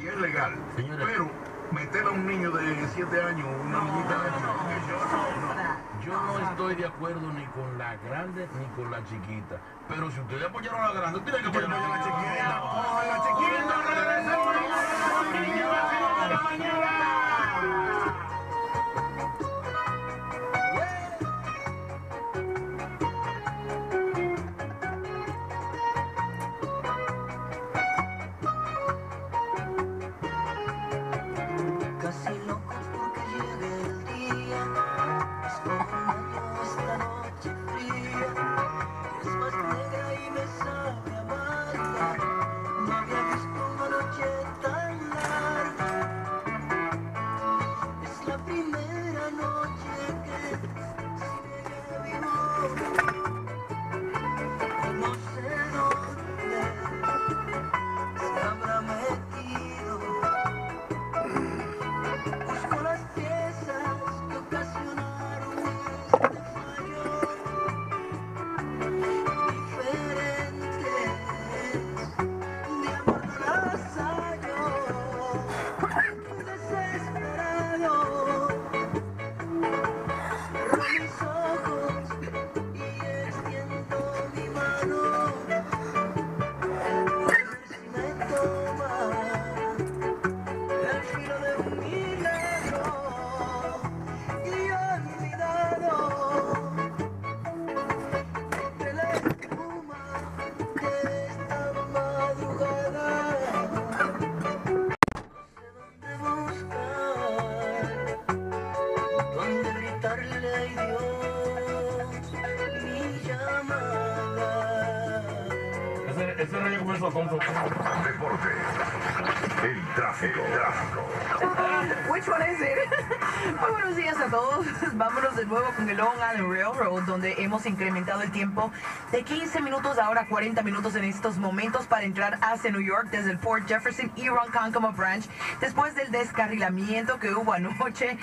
y es legal. Señores. Pero meter a un niño de 7 años, una niñita de Yo no estoy de acuerdo ni con la grande ni con la chiquita. Pero si ustedes apoyaron a la grande, tienen que apoyar a la chiquita. ¡Oh, la chiquita! Tráfico. Tráfico. Which one is it? Muy buenos días a todos. Vámonos de nuevo con el Long Island Railroad, donde hemos incrementado el tiempo de 15 minutos a ahora 40 minutos en estos momentos para entrar hacia New York desde el Port Jefferson y Ronkonkoma Branch, después del descarrilamiento que hubo anoche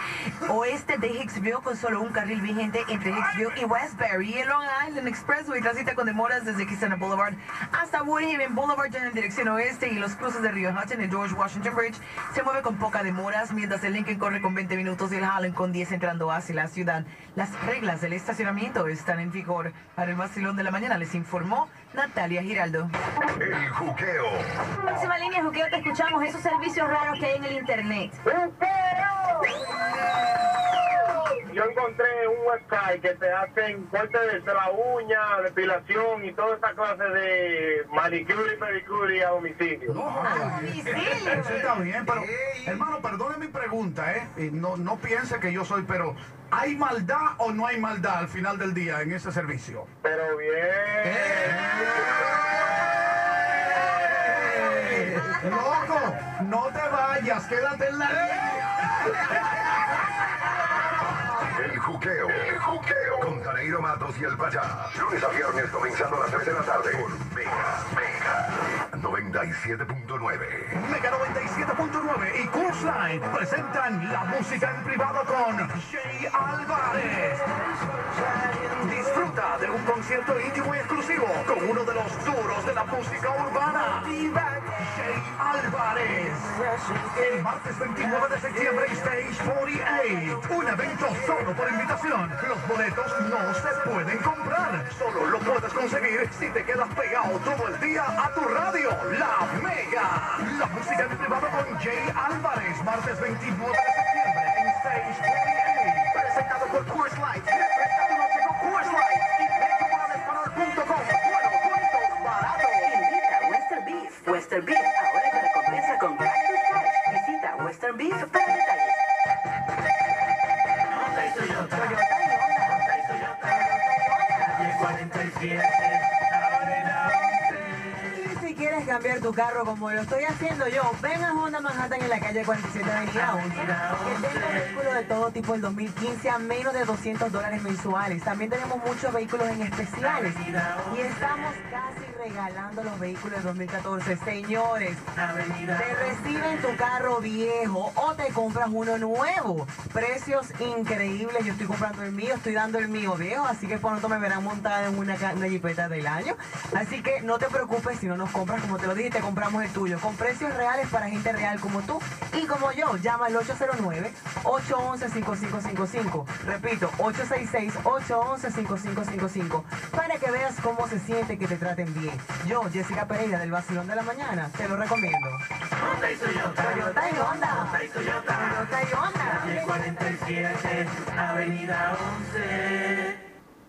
oeste de Hicksville con solo un carril vigente entre Hicksville y Westbury. El Long Island Expressway transita con demoras desde Kisana Boulevard hasta Woodhaven Boulevard en dirección oeste y los cruces de Río Hudson y George Washington Bridge se mueve con poca demoras, mientras el Lincoln corre con 20 minutos y el Harlem con 10 entrando hacia la ciudad. Las reglas del estacionamiento están en vigor. Para el vacilón de la mañana les informó Natalia Giraldo. El juqueo. Próxima línea, Juqueo, te escuchamos. Esos servicios raros que hay en el internet. Yo encontré un website que te hacen corte de la uña, depilación y toda esa clase de manicure y pedicure a domicilio. No, Eso está bien, pero hermano, perdone mi pregunta, ¿eh? No, no piense que yo soy, pero ¿hay maldad o no hay maldad al final del día en ese servicio? Pero bien. ¡Loco! No te vayas, quédate en la línea. Juqueo. El juqueo. Con Janeiro Matos y el Pachá. Lunes a viernes comenzando a las 3 de la tarde. Por Mega. Mega. 97.9. Mega 97.9 presentan la música en privado con Jay Álvarez. Disfruta de un concierto íntimo y exclusivo con uno de los duros de la música urbana. Jay Álvarez. El martes 29 de septiembre Stage 48. Un evento solo por invitación. Los boletos no se pueden comprar. Solo lo puedes conseguir si te quedas pegado todo el día a tu radio. La Mega. La música en privado con Jay Álvarez. martes 29 de setembro, em 6 carro como lo estoy haciendo yo, ven a Honda Manhattan en la calle 47 Avenida 11. Que tengo vehículos de todo tipo el 2015 a menos de 200 dólares mensuales. También tenemos muchos vehículos en especiales. Y estamos casi regalando los vehículos de 2014. Señores, te reciben tu carro viejo o te compras uno nuevo. Precios increíbles. Yo estoy comprando el mío, estoy dando el mío viejo, así que pronto me verán montada en una, una jipeta del año. Así que no te preocupes si no nos compras, como te lo dije. Te compramos el tuyo, con precios reales para gente real como tú y como yo. Llama al 809-811-5555. Repito, 866-811-5555 para que veas cómo se siente que te traten bien. Yo, Jessica Pereira del Vacilón de la Mañana, te lo recomiendo. Toyota y Honda. Toyota y Honda. Avenida 11.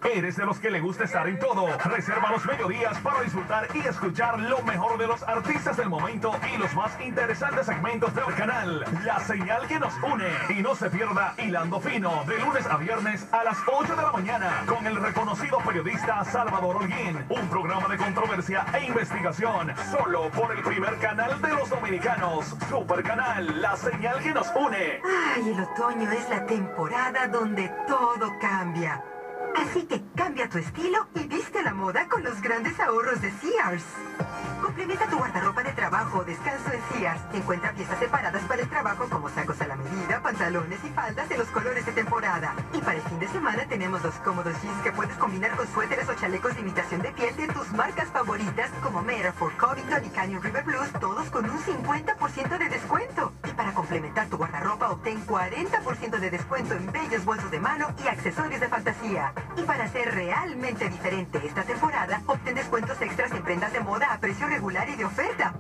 ¿Eres de los que le gusta estar en todo? Reserva los mediodías para disfrutar y escuchar lo mejor de los artistas del momento y los más interesantes segmentos del canal. La señal que nos une. Y no se pierda Hilando Fino, de lunes a viernes a las 8 de la mañana, con el reconocido periodista Salvador Holguín. Un programa de controversia e investigación, solo por el primer canal de los dominicanos. Super Canal, la señal que nos une. Ay, el otoño es la temporada donde todo cambia. Así que cambia tu estilo y viste la moda con los grandes ahorros de Sears. Complementa tu guardarropa de trabajo o descanso en Sears. Encuentra piezas separadas para el trabajo como sacos a la medida, pantalones y faldas de los colores de temporada. Y para el fin de semana tenemos los cómodos jeans que puedes combinar con suéteres o chalecos de imitación de piel de tus marcas favoritas como Metaphor, Covington y Canyon River Blues, todos con un 50% de descuento. Complementar tu guardarropa obtén 40% de descuento en bellos bolsos de mano y accesorios de fantasía. Y para ser realmente diferente esta temporada, obtén descuentos extras en prendas de moda a precio regular y de oferta.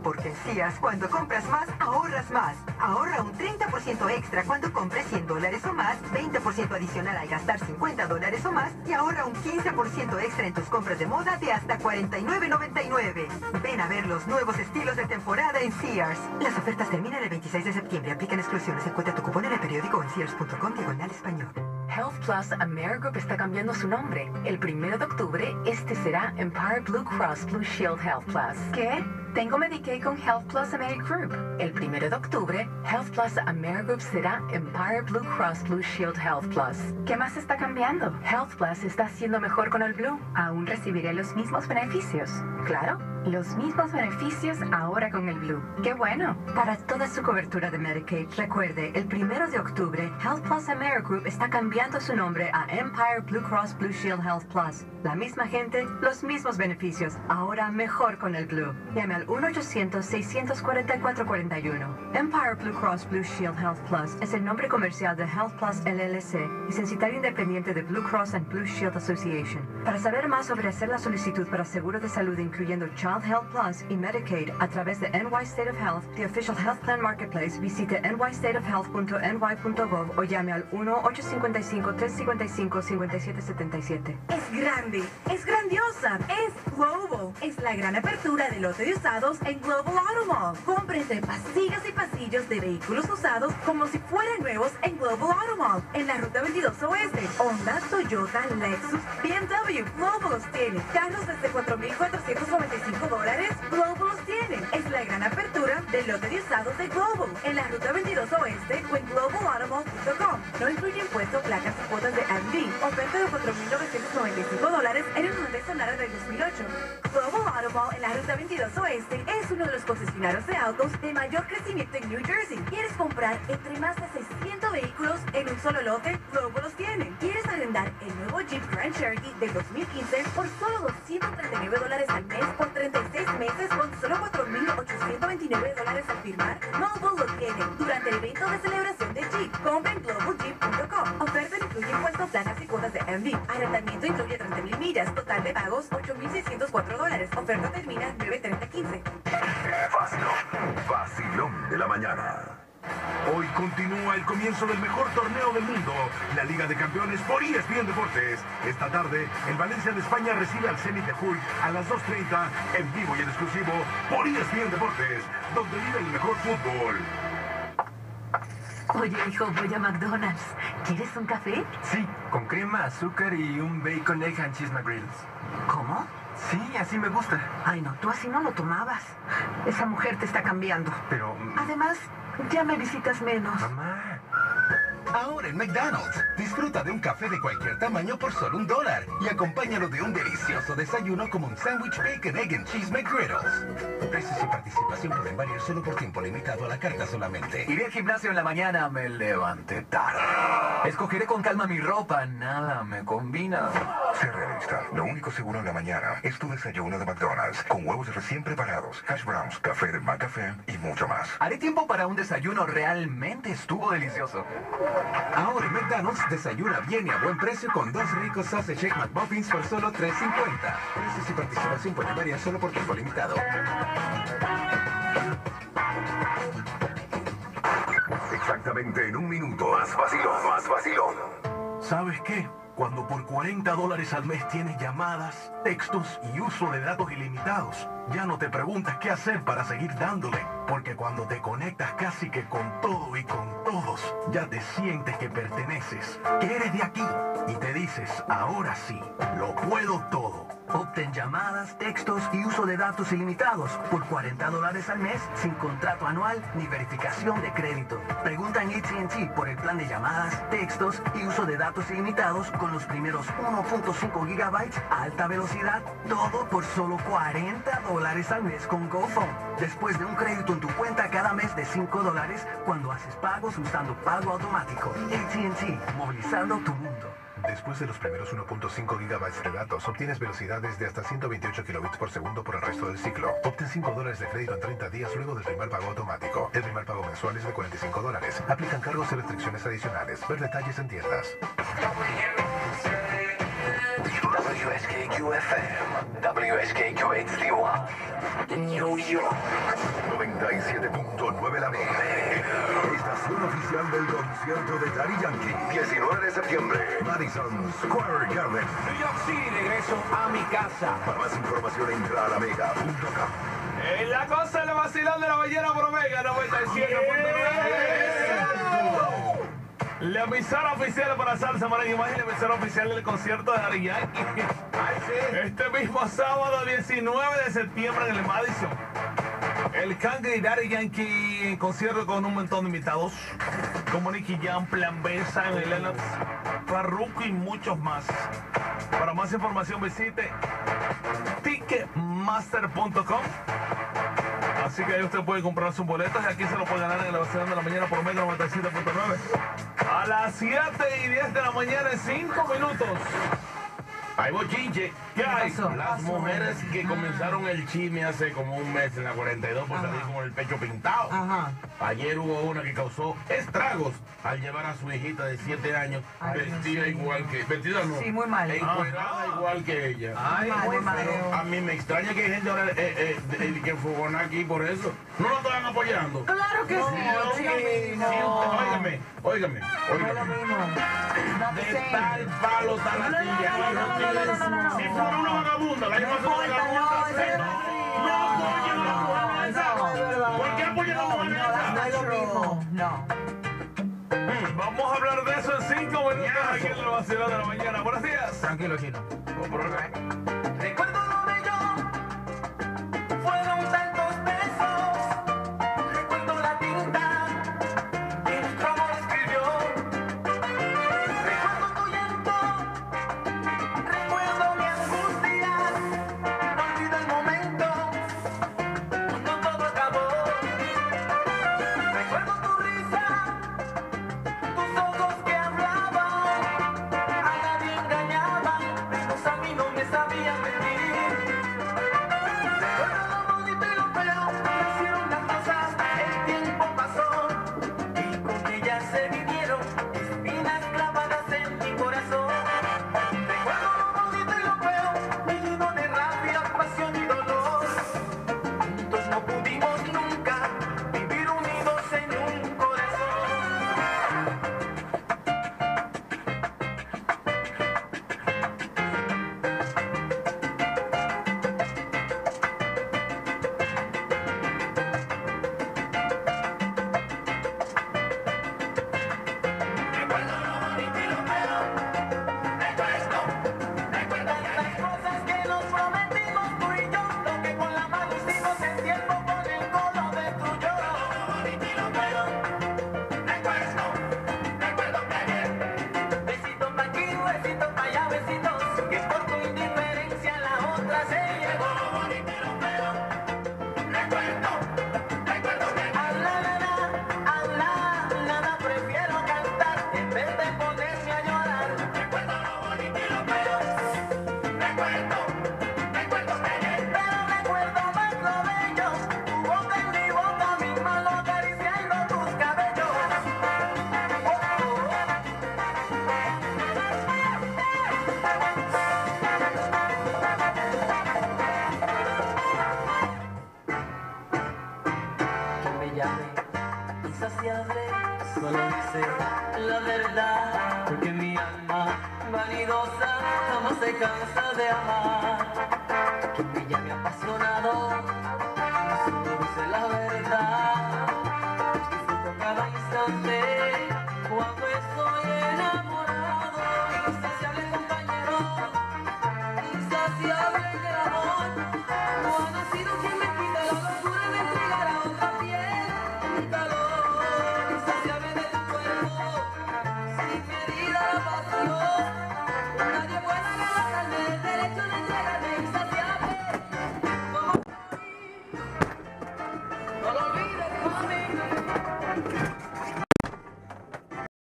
Sears, cuando compras más, ahorras más. Ahorra un 30% extra cuando compres 100 dólares o más, 20% adicional al gastar 50 dólares o más y ahorra un 15% extra en tus compras de moda de hasta 49.99. Ven a ver los nuevos estilos de temporada en Sears. Las ofertas terminan el 26 de septiembre. Aplican exclusiones. Encuentra tu cupón en el periódico en sears.com diagonal español. Health Plus AmeriGroup está cambiando su nombre. El primero de octubre, este será Empire Blue Cross Blue Shield Health Plus. ¿Qué? Tengo Medicaid con Health Plus AmeriGroup. El primero de octubre, Health Plus AmeriGroup será Empire Blue Cross Blue Shield Health Plus. ¿Qué más está cambiando? Health Plus está haciendo mejor con el Blue. Aún recibiré los mismos beneficios. Claro, los mismos beneficios ahora con el Blue. ¡Qué bueno! Para toda su cobertura de Medicaid, recuerde, el primero de octubre, Health Plus AmeriGroup está cambiando su nombre a Empire Blue Cross Blue Shield Health Plus. La misma gente, los mismos beneficios, ahora mejor con el Blue. Llame al 1-800-644-41. Empire Blue Cross Blue Shield Health Plus es el nombre comercial de Health Plus LLC, licenciatario independiente de Blue Cross and Blue Shield Association. Para saber más sobre hacer la solicitud para seguro de salud incluyendo Health Plus y Medicaid a través de NY State of Health, the official health plan marketplace, visite nystateofhealth.ny.gov o llame al 1-855-355-5777. Es grande, es grandiosa, es Global. Es la gran apertura de lote de usados en Global Auto Mall. Cómprense pasillos y pasillos de vehículos usados como si fueran nuevos en Global Auto Mall. En la ruta 22 Oeste, Honda, Toyota, Lexus, BMW, Global los tiene. Carros desde 4.495 dólares, Global los tiene. Es la gran apertura del lote de usados de Global. En la ruta 22 Oeste o en. No incluye impuestos, placas y cuotas de AMD. Oferta de 4.995 dólares en el Hyundai Sonara del 2008. Global Auto Mall en la ruta 22 Oeste es uno de los concesionarios de autos de mayor crecimiento en New Jersey. ¿Quieres comprar entre más de 600 vehículos en un solo lote? Global los tiene. ¿Quieres arrendar el nuevo Jeep Grand Cherokee del 2015 por solo 239 dólares al mes por 36 meses con solo 4.829 dólares al firmar? Global lo tiene durante el evento de celebración de Jeep. Compra en globaljeep.com. Oferta incluye impuestos, placas y cuotas de MV. Arrendamiento incluye 30.000 millas. Total de pagos 8.604 dólares. Oferta termina 9.3015. Vacilón, vacilón de la mañana. Hoy continúa el comienzo del mejor torneo del mundo, la Liga de Campeones por ESPN Deportes. Esta tarde, el Valencia de España recibe al Zenit de Hulk a las 2.30 en vivo y en exclusivo por ESPN Deportes, donde vive el mejor fútbol. Oye, hijo, voy a McDonald's. ¿Quieres un café? Sí, con crema, azúcar y un bacon egg and cheese McGrills. ¿Cómo? Sí, así me gusta. Ay, no, tú así no lo tomabas. Esa mujer te está cambiando. Pero, mm, Además, ya me visitas menos. mamá, Ahora en McDonald's, disfruta de un café de cualquier tamaño por solo un dólar y acompáñalo de un delicioso desayuno como un sándwich bacon, egg and cheese McGriddles. Precios y participación pueden variar solo por tiempo limitado a la carta solamente. iré al gimnasio en la mañana, me levanté tarde. Escogeré con calma mi ropa, nada me combina. Sé realista. Lo único seguro en la mañana es tu desayuno de McDonald's con huevos recién preparados, hash browns, café de McCafé y mucho más. Haré tiempo para un desayuno realmente estuvo delicioso. Ahora en McDonald's desayuna bien y a buen precio con dos ricos sausage shake McMuffins por solo $3.50. Precios y participación pueden variar solo por tiempo limitado. Exactamente en un minuto. Más vacilón, más vacilón. ¿Sabes qué? Cuando por 40 dólares al mes tienes llamadas, textos y uso de datos ilimitados, ya no te preguntas qué hacer para seguir dándole, porque cuando te conectas casi que con todo y con todos, ya te sientes que perteneces, que eres de aquí y te dices, ahora sí, lo puedo todo. Obtén llamadas, textos y uso de datos ilimitados por 40 dólares al mes sin contrato anual ni verificación de crédito. Pregunta en AT&T por el plan de llamadas, textos y uso de datos ilimitados con los primeros 1.5 gigabytes a alta velocidad, todo por solo 40 dólares al mes con GoPhone. Después de un crédito en tu cuenta cada mes de 5 dólares cuando haces pagos usando pago automático. AT&T, movilizando tu mundo. Después de los primeros 1.5 gigabytes de datos, obtienes velocidades de hasta 128 kilobits por segundo por el resto del ciclo. Obtén 5 dólares de crédito en 30 días luego del primer pago automático. El primer pago mensual es de 45 dólares. Aplican cargos y restricciones adicionales. Ver detalles en tiendas. WSKQ-FM, WSKQ-HD1, New York. 97.9 la mega. Estación oficial del concierto de Daddy Yankee. 19 de septiembre, Madison Square Garden. New York City, regreso a mi casa. Para más información entra a la mega.com. En la cosa de la vacilón de la ballena por Omega 97.9. La emisora oficial para Salsa María Imagen, la emisora oficial del concierto de Yankee. Este mismo sábado 19 de septiembre en el Madison. El Cangre y Daddy Yankee en concierto con un montón de invitados. Como Nicky Jam, Plan B, Simon Lennox, Farruko y muchos más. Para más información visite ticketmaster.com. Así que ahí usted puede comprar sus boletos y aquí se lo puede ganar en la versión de la mañana por medio 97.9. A las 7 y 10 de la mañana en 5 minutos. Hay bochinche. ¿Qué hay? Las mujeres que comenzaron el chisme hace como un mes en la 42 por salir con el pecho pintado. Ayer hubo una que causó estragos al llevar a su hijita de 7 años Ay, vestida Dios igual que. Vestida no. Sí, muy mal. Encuerada igual que ella. Ay, muy mal. Pero a mí me extraña que hay gente ahora eh, eh, de- que fogona aquí por eso. No lo están apoyando. Claro que No, sí, no, sí, que- no. sí, Óigame, óigame, óigame. De tal palo tal No, no, no, astilla. No. Si fuera una vagabunda, la una vagabunda. No. No. Vamos a hablar de eso en 5 minutos aquí en la vacilón de la mañana. Buenos días. Tranquilo, chino. Jamás se cansa de amar.